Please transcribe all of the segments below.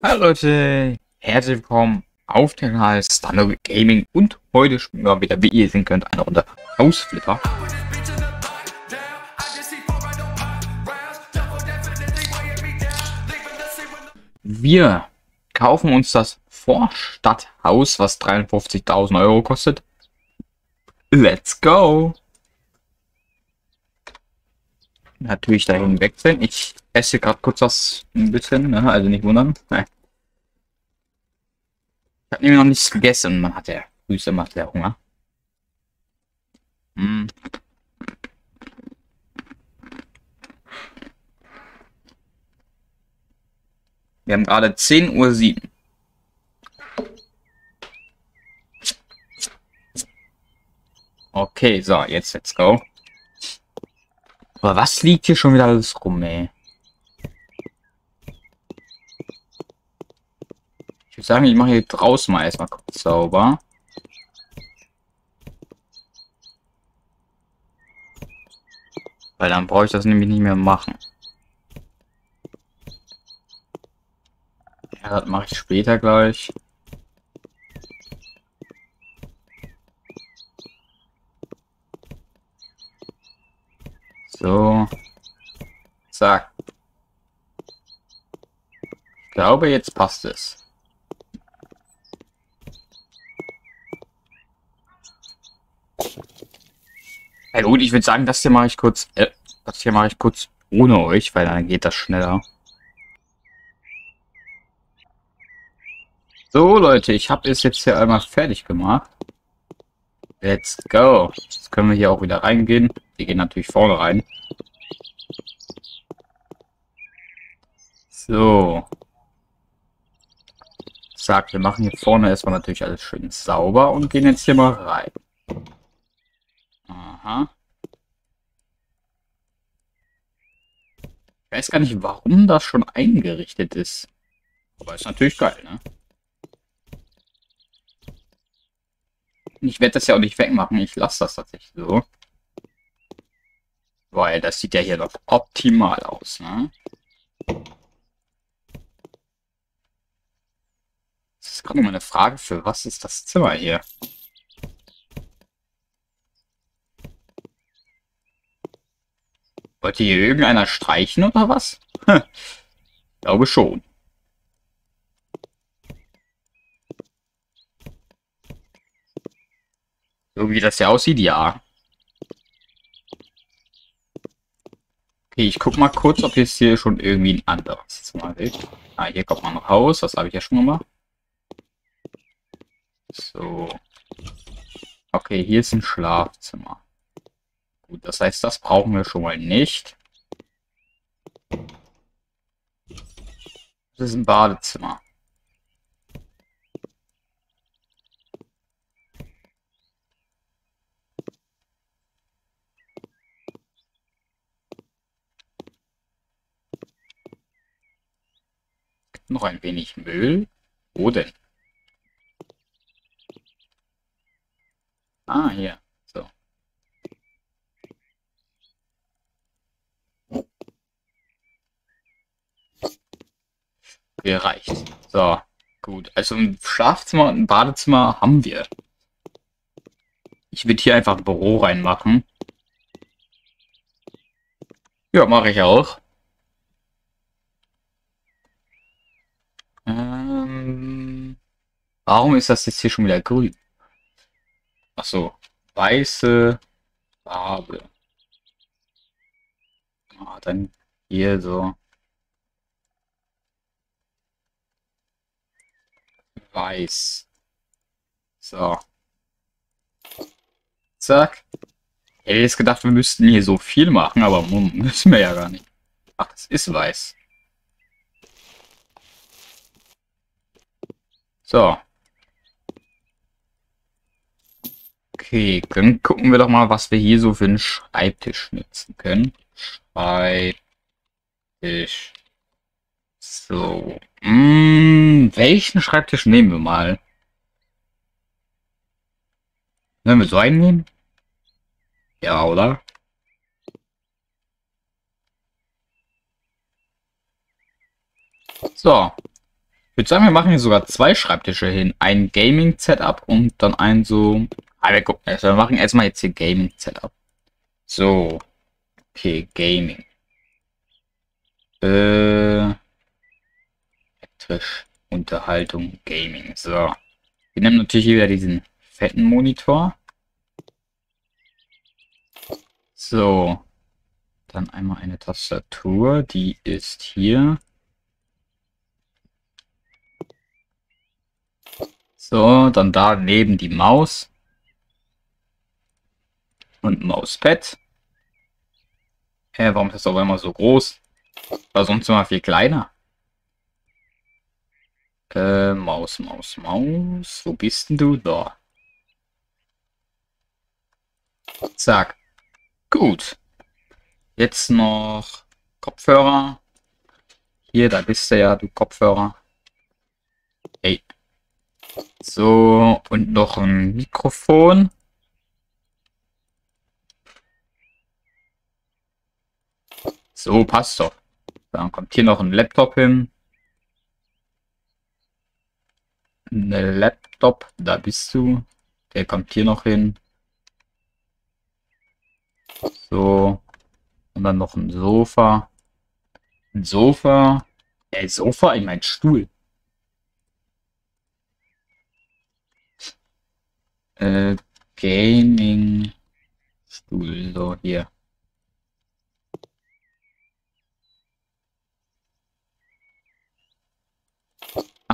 Hallo Leute, herzlich willkommen auf dem Kanal Stano Gaming und heute spielen wir wieder, wie ihr sehen könnt, eine Runde Hausflipper. Wir kaufen uns das Vorstadthaus, was 53.000 Euro kostet. Let's go! Natürlich dahin wechseln. Ich esse gerade kurz was ein bisschen, ne? also nicht wundern. Nein. Ich habe nämlich noch nichts gegessen. Man hat ja Grüße, macht ja Hunger. Hm. Wir haben gerade 10.07 Uhr. Okay, so, jetzt let's go. Aber was liegt hier schon wieder alles rum, ey? Ich würde sagen, ich mache hier draußen mal erstmal kurz sauber. Weil dann brauche ich das nämlich nicht mehr machen. Ja, das mache ich später gleich. So. Zack. Ich glaube, jetzt passt es. Ja gut, ich würde sagen, das hier mache ich kurz, äh, das hier mache ich kurz ohne euch, weil dann geht das schneller. So Leute, ich habe es jetzt hier einmal fertig gemacht. Let's go. Jetzt können wir hier auch wieder reingehen. Wir gehen natürlich vorne rein. So. Sagt, wir machen hier vorne erstmal natürlich alles schön sauber und gehen jetzt hier mal rein. Aha. Ich weiß gar nicht, warum das schon eingerichtet ist. Aber ist natürlich geil, ne? Ich werde das ja auch nicht wegmachen. Ich lasse das tatsächlich so. Weil das sieht ja hier doch optimal aus, ne? Das ist gerade mal eine Frage, für was ist das Zimmer hier? Wollte hier irgendeiner streichen oder was? Hm. Glaube schon. So wie das ja aussieht, ja. Okay, ich guck mal kurz, ob jetzt hier schon irgendwie ein anderes Zimmer ist. Ah, hier kommt man raus. Das habe ich ja schon gemacht. So. Okay, hier ist ein Schlafzimmer. Gut, das heißt, das brauchen wir schon mal nicht. Das ist ein Badezimmer. Noch ein wenig Müll. Wo denn? Ah, hier. So. Okay, reicht. So, gut. Also ein Schlafzimmer und ein Badezimmer haben wir. Ich würde hier einfach ein Büro reinmachen. Ja, mache ich auch. Warum ist das jetzt hier schon wieder grün? Ach so, weiße Farbe. Ah, dann hier so. Weiß. So. Zack. Ich hätte jetzt gedacht, wir müssten hier so viel machen, aber müssen wir ja gar nicht. Ach, das ist weiß. So. Okay, dann gucken wir doch mal, was wir hier so für einen Schreibtisch nutzen können. Schreibtisch. So. Hm, welchen Schreibtisch nehmen wir mal? Sollen wir so einen nehmen? Ja, oder? So. würde sagen, wir machen hier sogar zwei Schreibtische hin. Ein Gaming-Setup und dann ein so... Ah, wir gucken erst. Wir machen erstmal jetzt hier Gaming-Setup. So. Okay, Gaming. Äh... Elektrisch. Unterhaltung, Gaming. So. Wir nehmen natürlich hier wieder diesen fetten Monitor. So. Dann einmal eine Tastatur. Die ist hier. So, dann daneben die Maus. Und Mauspad. Hä, warum ist das aber immer so groß? War sonst immer viel kleiner. Äh, Maus, Maus, Maus. Wo bist denn du? Da. Zack. Gut. Jetzt noch Kopfhörer. Hier, da bist du ja, du Kopfhörer. Hey. So, und noch ein Mikrofon. So, passt doch. Dann kommt hier noch ein Laptop hin. Ein Laptop, da bist du. Der kommt hier noch hin. So. Und dann noch ein Sofa. Ein Sofa. Ein Sofa in mein Stuhl. Äh, Gaming Stuhl, so hier.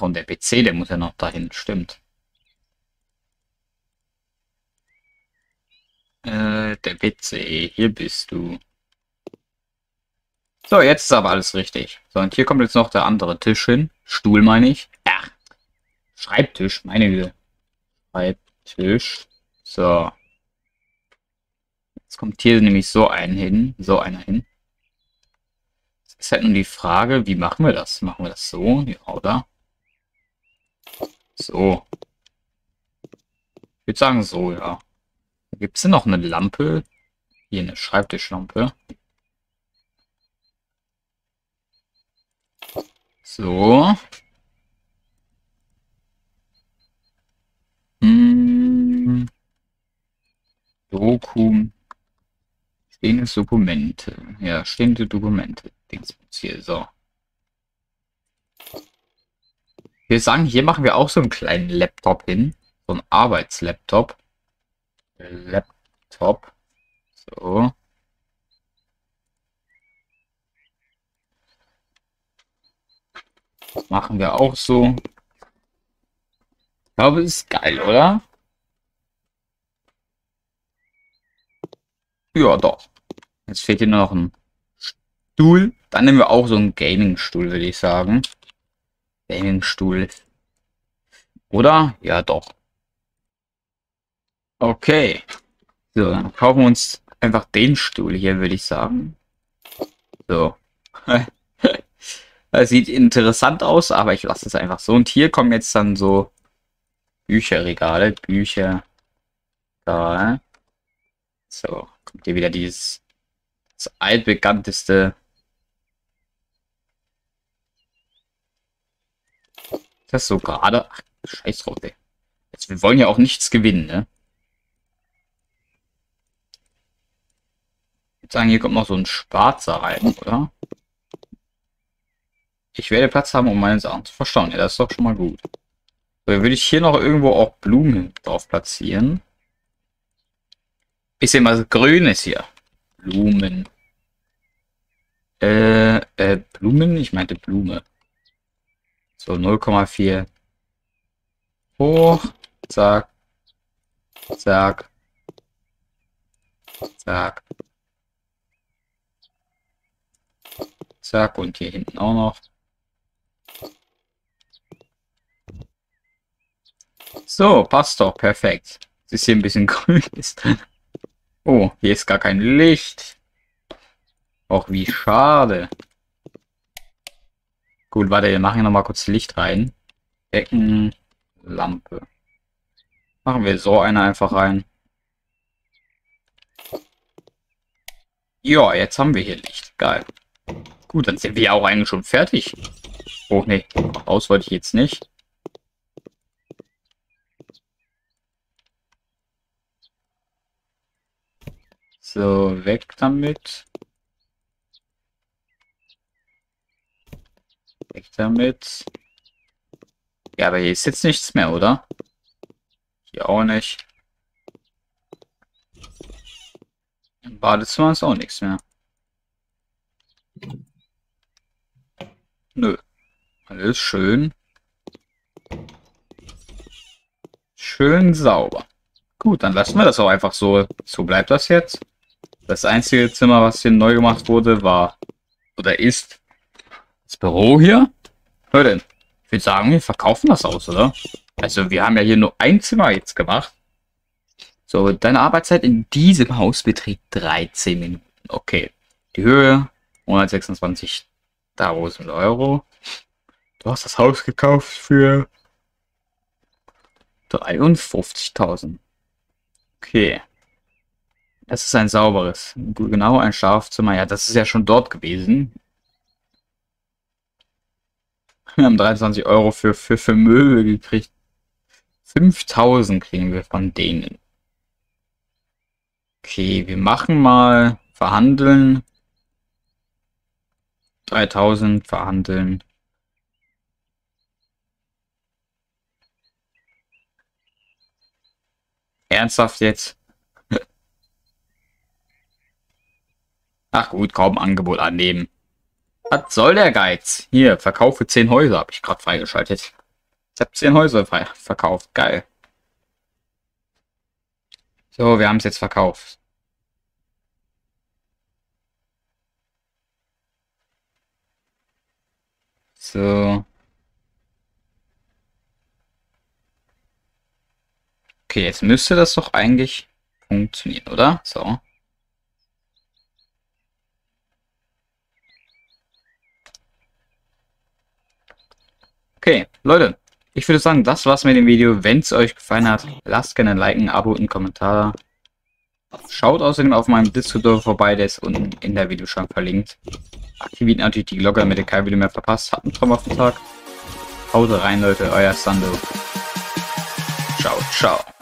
Ach, und der PC, der muss ja noch dahin, stimmt. Äh, der PC, hier bist du. So, jetzt ist aber alles richtig. So, und hier kommt jetzt noch der andere Tisch hin. Stuhl meine ich. Ach, Schreibtisch, meine Güte. Schreibtisch. Tisch. So. Jetzt kommt hier nämlich so ein hin, so einer hin. Jetzt ist halt nun die Frage, wie machen wir das? Machen wir das so? Ja, oder? So. Ich würde sagen so, ja. Gibt es denn noch eine Lampe? Hier eine Schreibtischlampe. So. Doku. Stehende Dokumente. Ja, stehende Dokumente. Dingsbums hier, so. Wir sagen, hier machen wir auch so einen kleinen Laptop hin. So ein Arbeitslaptop. Laptop. So. Machen wir auch so. Ich glaube, ist geil, oder? Ja, doch. Jetzt fehlt hier noch ein Stuhl. Dann nehmen wir auch so einen Gaming-Stuhl, würde ich sagen. Gaming-Stuhl. Oder? Ja, doch. Okay. So, dann kaufen wir uns einfach den Stuhl hier, würde ich sagen. So. das sieht interessant aus, aber ich lasse es einfach so. Und hier kommen jetzt dann so Bücherregale. Bücher. Da. So kommt hier wieder dieses altbekannteste. Das so gerade. Ach, scheiß drauf, ey. Jetzt, wir wollen ja auch nichts gewinnen, ne? Ich würde sagen, hier kommt noch so ein schwarzer rein, oder? Ich werde Platz haben, um meine Sachen zu verstauen. Ja, das ist doch schon mal gut. So, dann würde ich hier noch irgendwo auch Blumen drauf platzieren. Bisschen was Grünes hier. Blumen. Äh, äh, Blumen? Ich meinte Blume. So, 0,4. Hoch. Zack. Zack. Zack. Zack. Und hier hinten auch noch. So, passt doch. Perfekt. Es ist hier ein bisschen grün ist. Oh, hier ist gar kein Licht. Och, wie schade. Gut, warte, wir machen noch mal kurz Licht rein. Deckenlampe. Machen wir so eine einfach rein. Ja, jetzt haben wir hier Licht. Geil. Gut, dann sind wir auch eigentlich schon fertig. Oh, nee. Raus wollte ich jetzt nicht. So, weg damit. Weg damit. Ja, aber hier ist jetzt nichts mehr, oder? Hier auch nicht. Im Badezimmer ist auch nichts mehr. Nö. Alles schön. Schön sauber. Gut, dann lassen wir das auch einfach so. So bleibt das jetzt. Das einzige Zimmer, was hier neu gemacht wurde, war oder ist das Büro hier. Hör denn, ich würde sagen, wir verkaufen das aus, oder? Also wir haben ja hier nur ein Zimmer jetzt gemacht. So, deine Arbeitszeit in diesem Haus beträgt 13 Minuten. Okay. Die Höhe 126.000 Euro. Du hast das Haus gekauft für 53.000. Okay. Es ist ein sauberes. Genau, ein Schlafzimmer. Ja, das ist ja schon dort gewesen. Wir haben 23 Euro für, für, für Möbel gekriegt. 5000 kriegen wir von denen. Okay, wir machen mal verhandeln. 3000 verhandeln. Ernsthaft jetzt? Ach gut, kaum Angebot annehmen. Was soll der Geiz? Hier, verkaufe 10 Häuser, habe ich gerade freigeschaltet. Ich habe 10 Häuser verkauft. Geil. So, wir haben es jetzt verkauft. So. Okay, jetzt müsste das doch eigentlich funktionieren, oder? So. Okay, Leute, ich würde sagen, das war's mit dem Video. Wenn es euch gefallen hat, lasst gerne ein Like, ein Abo und einen Kommentar. Schaut außerdem auf meinem Discord vorbei, der ist unten in der Videoschrank verlinkt. Aktiviert natürlich die Glocke, damit ihr kein Video mehr verpasst. Habt einen traumhaften Tag. Haut rein, Leute, euer Sando. Ciao, ciao.